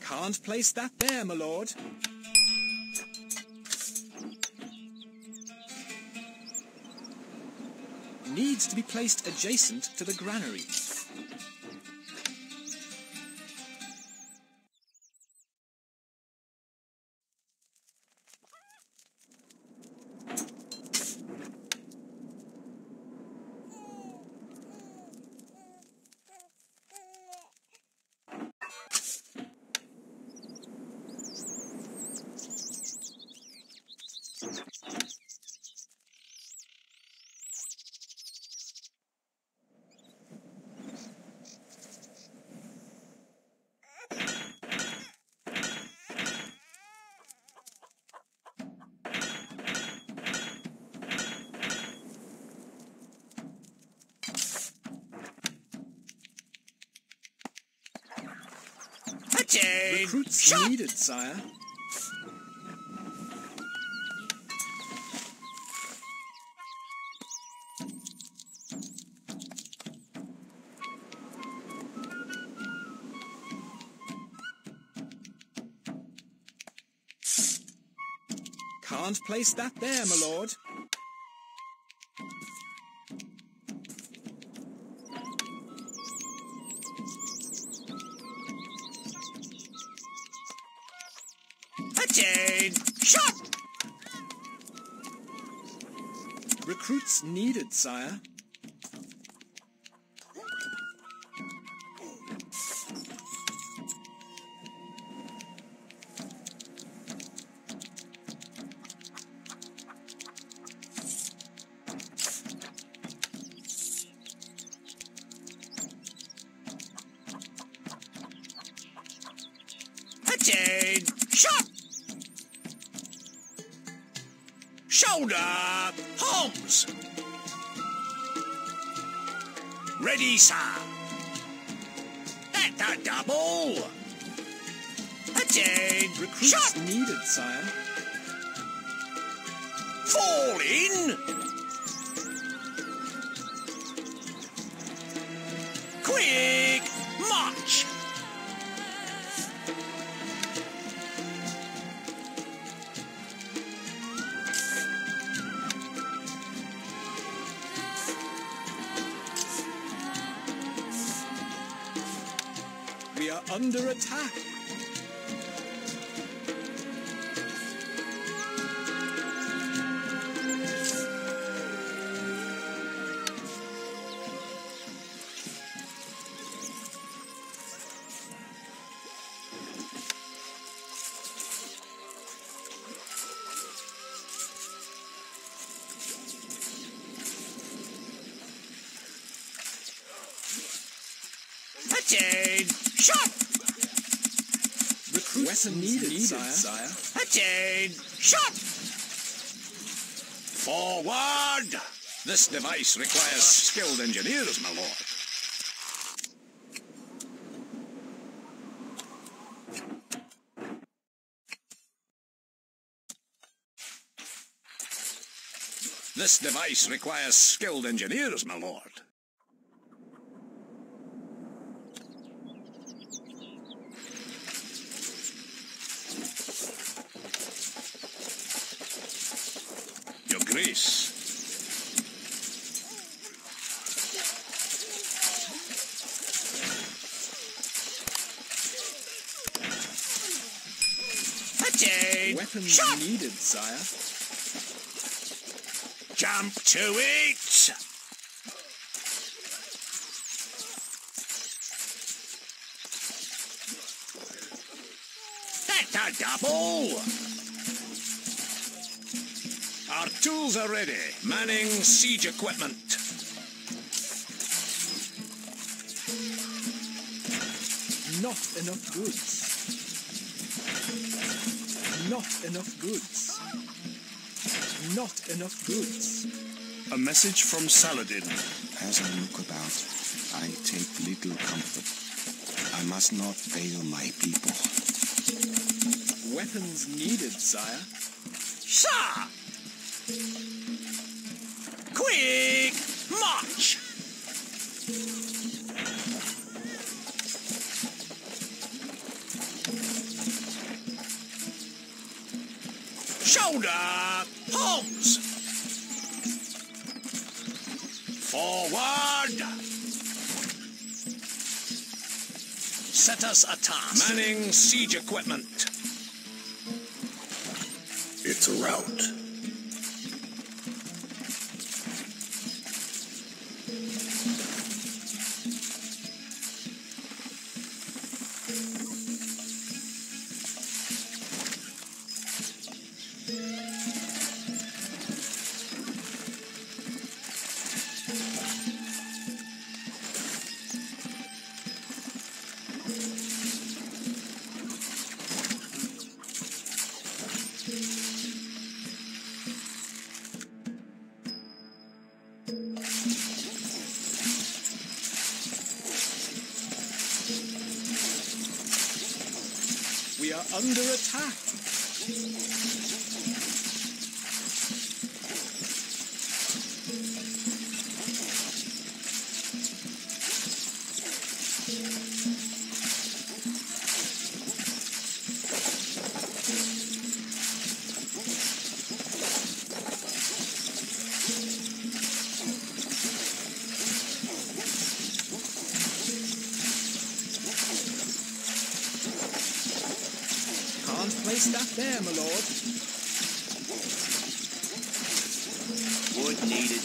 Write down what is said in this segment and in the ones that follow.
Can't place that there, my lord. Needs to be placed adjacent to the granary. Recruits Shot! needed, sire. Can't place that there, my lord. Recruits needed, sire. Under attack. Sire. Attain! Shot! Forward! This device requires skilled engineers, my lord. This device requires skilled engineers, my lord. Your Grace. Shot! needed, sire. Jump to it! That's a double! Our tools are ready. Manning siege equipment. Not enough goods. Not enough goods. Not enough goods. A message from Saladin. As I look about, I take little comfort. I must not fail my people. Weapons needed, sire. Sir! Quick march! Shoulder palms! Forward! Set us a task. Manning siege equipment. It's a rout. There, my lord. Wood needed.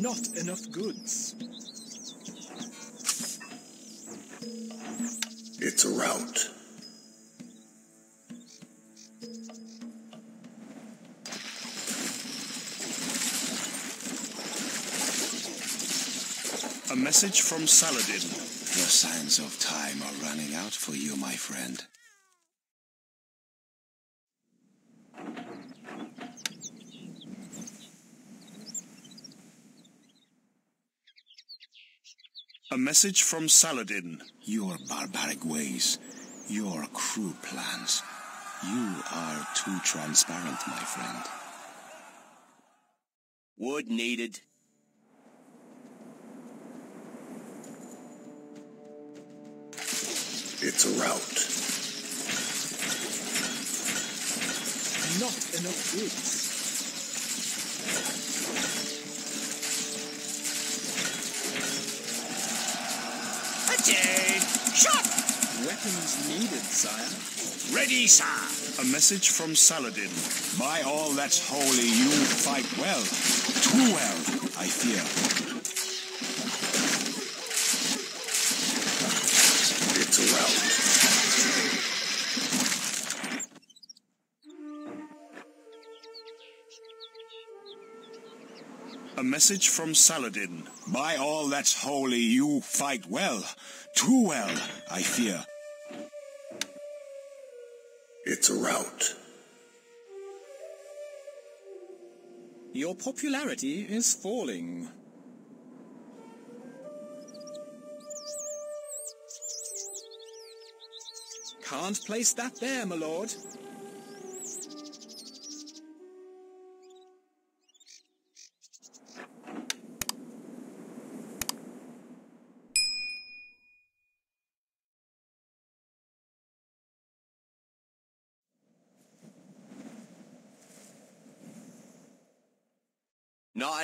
Not enough goods. It's a rout. A message from Saladin. The signs of time are running out for you, my friend. A message from Saladin. Your barbaric ways, your cruel plans. You are too transparent, my friend. Wood needed. It's a route. Not enough goods. Weapons needed, sire. Ready, sir. A message from Saladin. By all that's holy, you fight well. Too well, I fear. It's rout. A message from Saladin. By all that's holy, you fight well. Too well, I fear. It's a rout. Your popularity is falling. Can't place that there, my lord.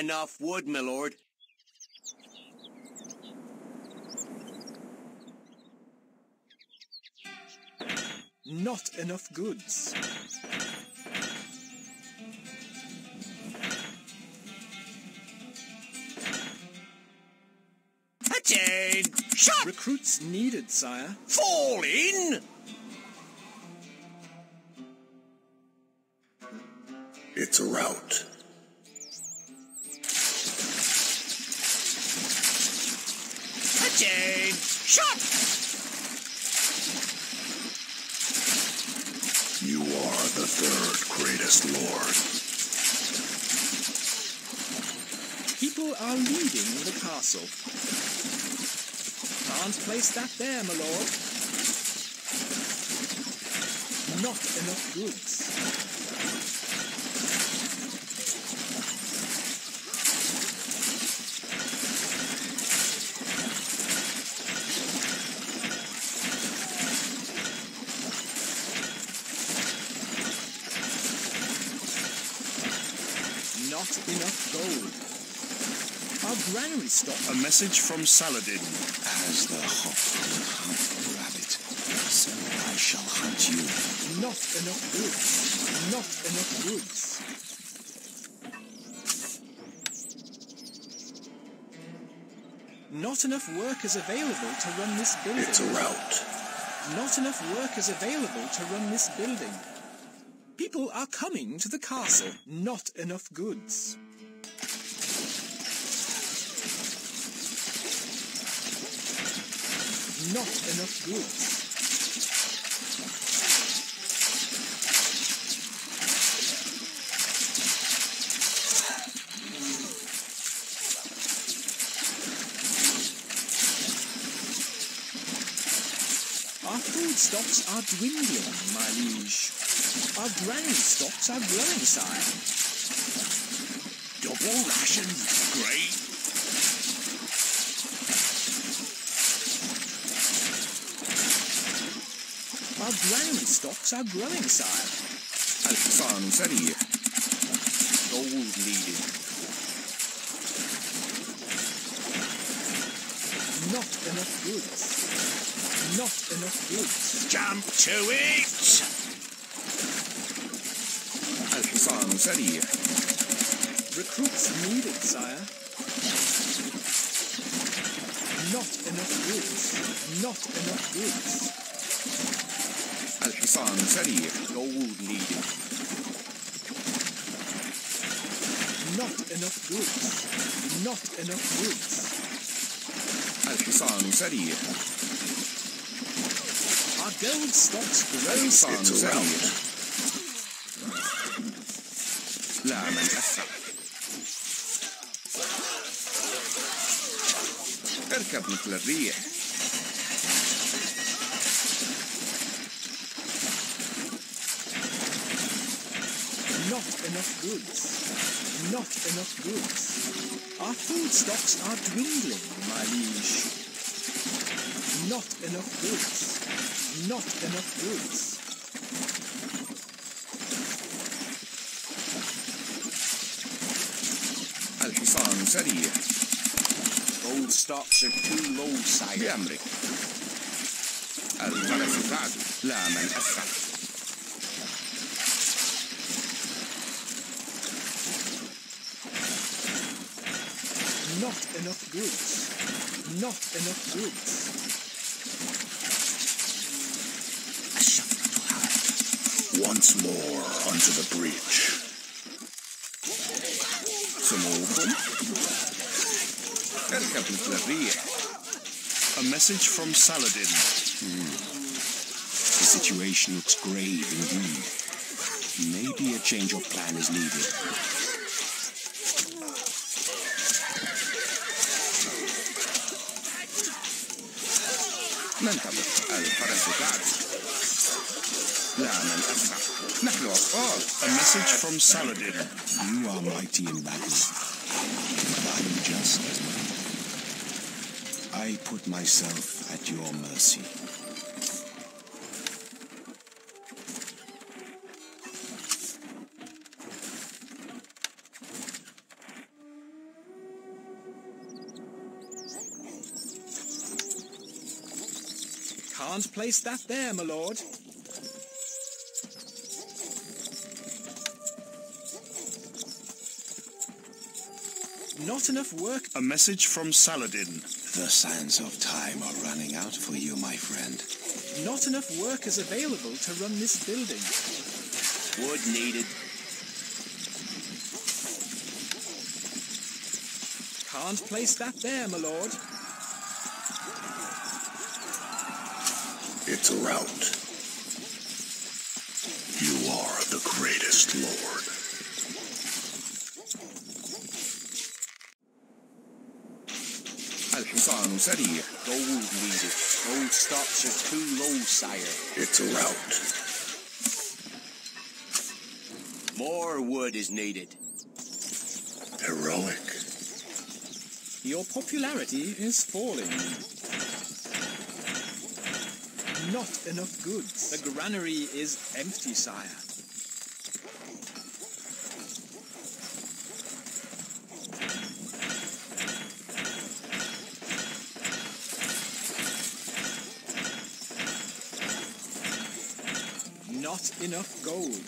Enough wood, my lord. Not enough goods. Attain! Shot! Recruits needed, sire. Fall in! It's a rout. Attain! are the third greatest lord. People are leaving the castle. Can't place that there, my lord. Not enough goods. Not enough gold. Our granary stock A message from Saladin. As the hawk will hunt the rabbit, so I shall hunt you. Not enough goods. Not enough goods. Not enough workers available to run this building. It's a rout. Not enough workers available to run this building. People are coming to the castle. Not enough goods. Not enough goods. Our food stocks are dwindling, my liege. Our granary stocks are growing, sire. Double rations, great. Our granary stocks are growing, sire. Alfan Farir. Gold leading. Not enough goods. Not enough goods. Jump to it! Alfan Farir. Recruits needed, sire. Not enough goods. Not enough goods. الحصان سريع. Gold needed. Not enough goods. Not enough goods. الحصان سريع. Our gold stocks grow, الحصان سريع. لا من أسرع. اركب مثل الريح. Not enough goods. Not enough goods. Our food stocks are dwindling, my liege. Not enough goods. Not enough goods. الحصان سريع. Gold stocks are too low, sire. بأمرك. الفرس بعد لا من أسرع. Not enough roots. Not enough roots. Once more onto the breach. Some open. That happened A message from Saladin. Mm. The situation looks grave indeed. Maybe a change of plan is needed. ننتظر الفرس بعد لا من أسرع نحن أطفال A message from Saladin. You are mighty in battle, but I am just as well. I put myself at your mercy. Can't place that there, my lord. Not enough work. A message from Saladin. The sands of time are running out for you, my friend. Not enough workers available to run this building. Wood needed. Can't place that there, my lord. that's around. You are the greatest lord. Al-Hasan Zari. Gold leader. Gold stocks are too low, sire. It's a rout. More wood is needed. Heroic. Your popularity is falling. Not enough goods. The granary is empty, sire. Not enough gold.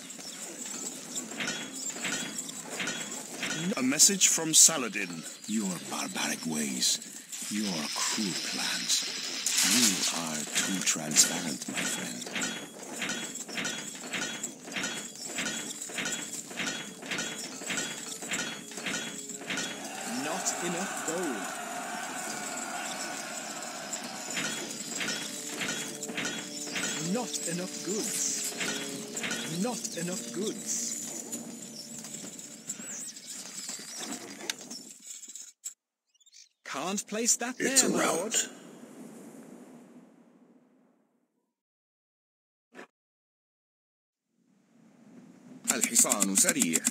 A message from Saladin. Your barbaric ways, your cruel plans. You are too transparent, my friend. Not enough gold. Not enough goods. Not enough goods. Can't place that It's there, a my lord. usaría.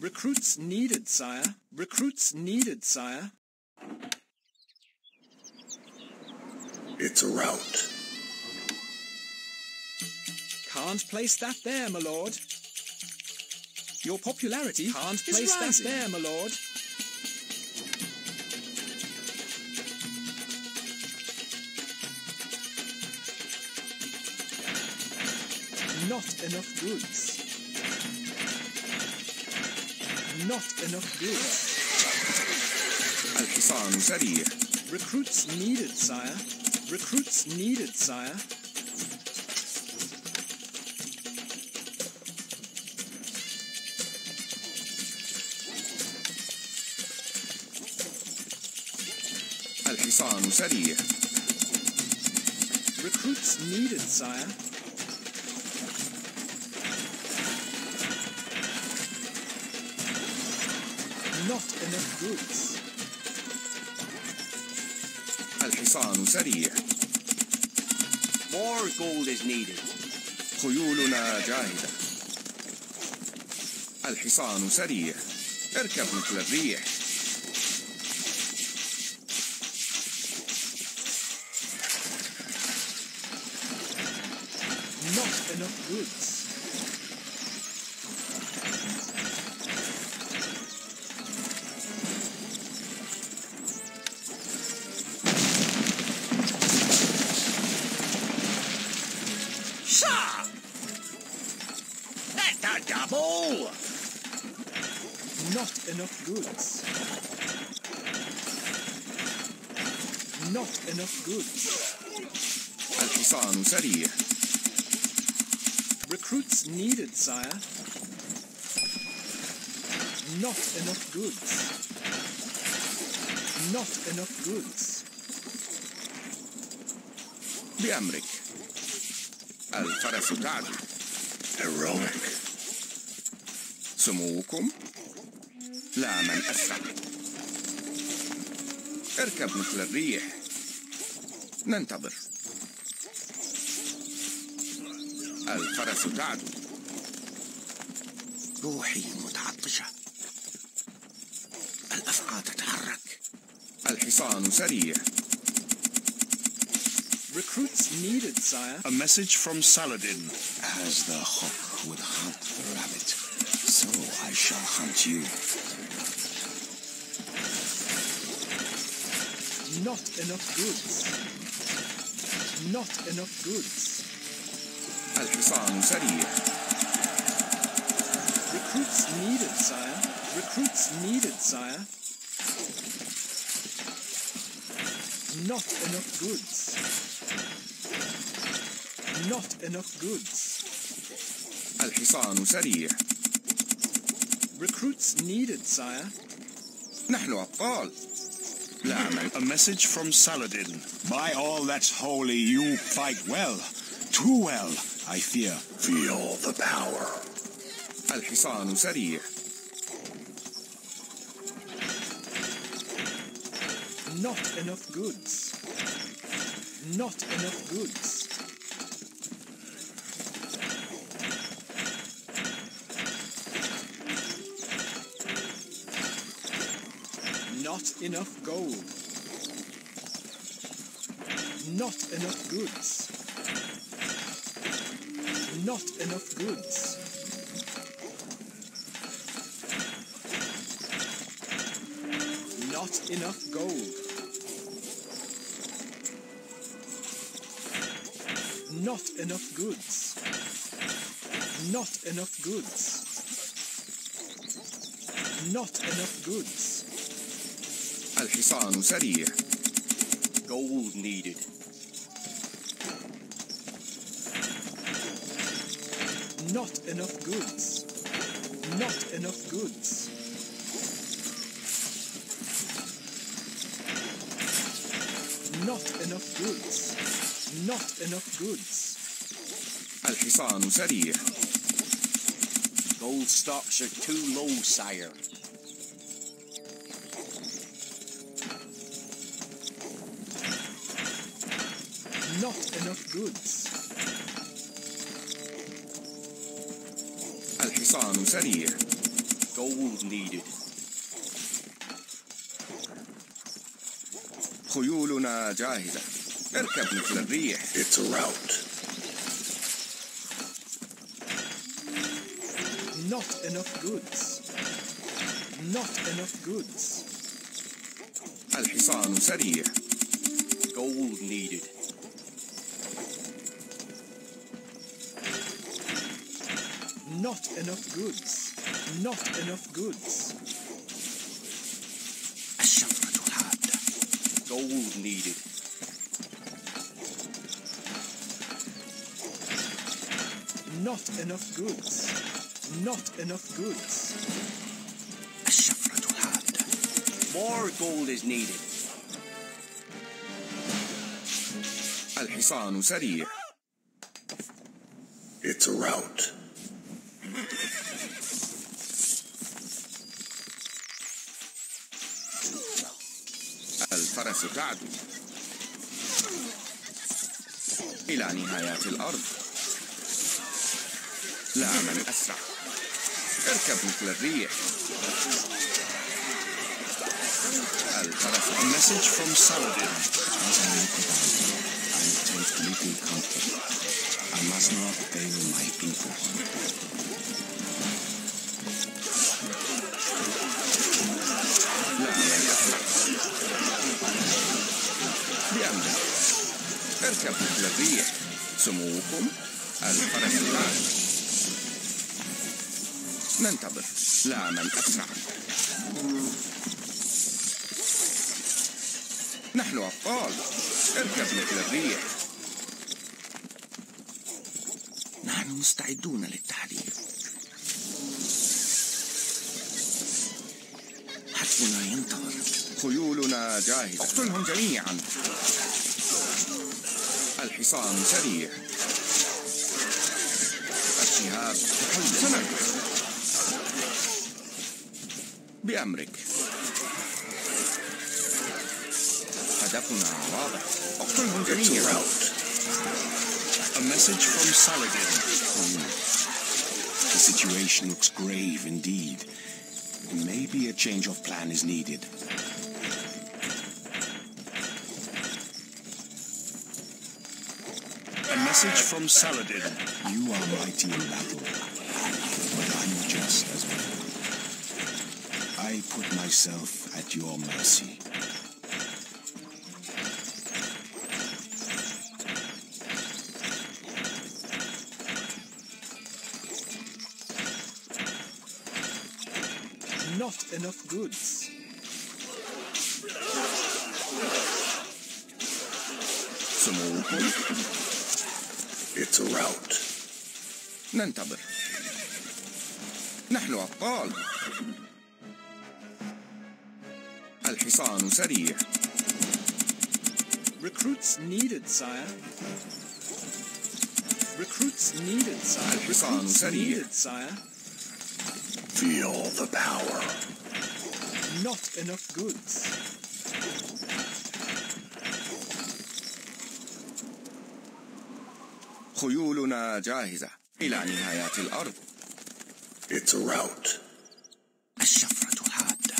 Recruits needed, sire. Recruits needed, sire. It's a route. Can't place that there, my lord. Your popularity can't place rising. that there, my lord. Not enough goods not enough viewers. Alpisan Sari. Recruits needed, sire. Recruits needed, sire. Alpisan Sari. Recruits needed, sire. Not enough goods. الحصان سريع More gold is needed. خيولنا جاهزة الحصان سريع اركب مثل الريح Not enough goods. Not enough goods. الحصان سريع Recruits needed, sire. Not enough goods. Not enough goods. بأمرك الفرس تعدو Heroic. سموكم لا من أسرع اركب مثل الريح ننتظر الفرس تعدو روحي متعطشة. الأفعى تتحرك. الحصان سريع Recruits needed, sire. A message from Saladin. As the hawk would hunt the rabbit, so I shall hunt you. Not enough goods. Not enough goods. الحصان سريع Recruits needed, sire. Recruits needed, sire. Not enough goods. Not enough goods. الحصان سريع Recruits needed, sire. نحن أبطال لا من A message from Saladin. By all that's holy, you fight well. Too well. I fear. Feel the power. الحصان سريع Not enough goods. Not enough goods. Not enough gold. Not enough goods. Not enough goods. Not enough gold. Not enough goods. Not enough goods. Not enough goods. الحصان سريع Gold needed. Not enough goods. Not enough goods. Not enough goods. Not enough goods. الحصان سريع Gold stocks are too low, sire. Not enough goods. الحصان سريع Gold needed. خيولنا جاهزة اركب مثل الريح It's a rout. Not enough goods. Not enough goods. الحصان سريع Gold needed. Not enough goods. Not enough goods. الشفرة الحادة. Gold needed. Not enough goods. Not enough goods. الشفرة الحادة. More gold is needed. الحصان سريع It's a rout. تعدو إلى نهايات الأرض لا من أسرع اركب مثل الريح الفرس A message from Saladin. As I look me, I take little comfort. I must not fail my people. اركب مثل الريح سموكم الفرس تعدو ننتظر لا من أسرع. نحن أبطال اركب مثل الريح نحن مستعدون للتحرير. حتفنا ينتظر. خيولنا جاهزة. اقتلهم جميعا. الحصان سريع الشهاب تحلل سنربح بأمرك هدفنا واضح اقتلهم It's a جميعا rout. A message from Saladin. The situation looks grave indeed. Maybe a change of plan is needed. Message from Saladin. You are mighty in battle, but I'm just as well. I put myself at your mercy. Not enough goods. Some old a rout. ننتظر نحن أبطال الحصان سريع Recruits needed, sire. Recruits needed, sire. الحصان Recruits سريع. needed, sire. Feel the power. Not enough goods. خيولنا جاهزة. إلى نهايات الأرض. It's a rout. الشفرة حادة.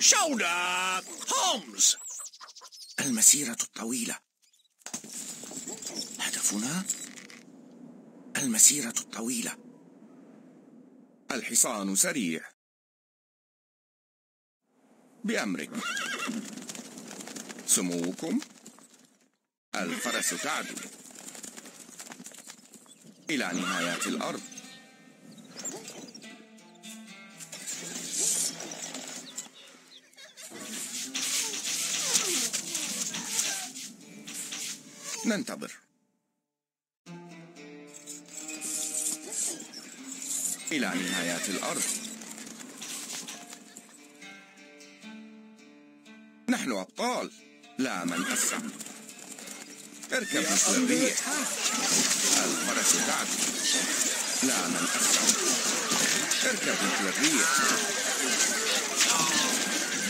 Shoulder! Holmes! المسيرة الطويلة. هدفنا؟ المسيرة الطويلة. الحصان سريع. بأمرك. سموكم؟ الفرس تعدو إلى نهايات الأرض. ننتظر. إلى نهايات الأرض. نحن أبطال. لا من أسرع اركب مثل الريح الفرس تعدو لا من أسرع اركب مثل الريح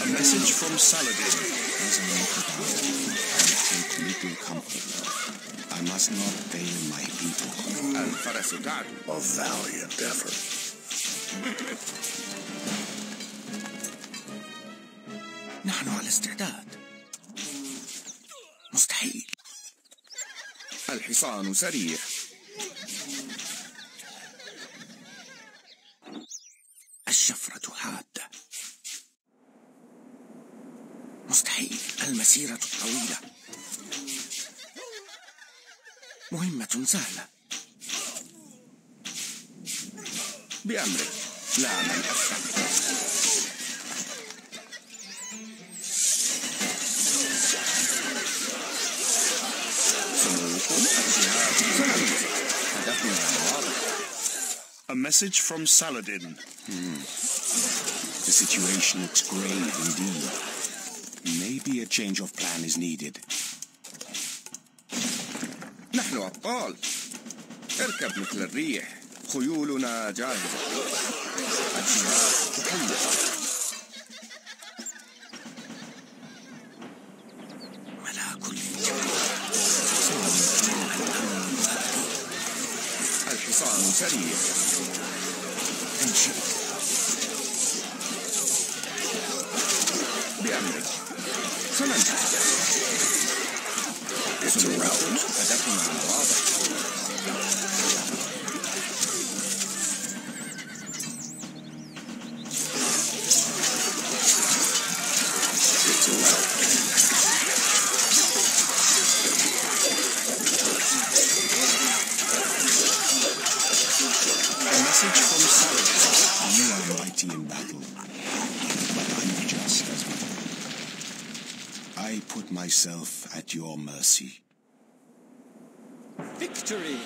A message from Saladin. As I look about I take little comfort. I must not fail my people. الفرس تعدو A valiant effort. نحن على استعداد الحصان سريع. الشفرة حادة. مستحيل. المسيرة الطويلة مهمة سهلة. بأمرك. لا من أسرع A message from Saladin. The situation looks grave indeed. Maybe a change of plan is needed. نحن أبطال اركب مثل الريح خيولنا جاهزة الجهاد تحلق ملاك Nissan a and Chic. Bien. Sonata. Es un round. Myself at your mercy. Victory!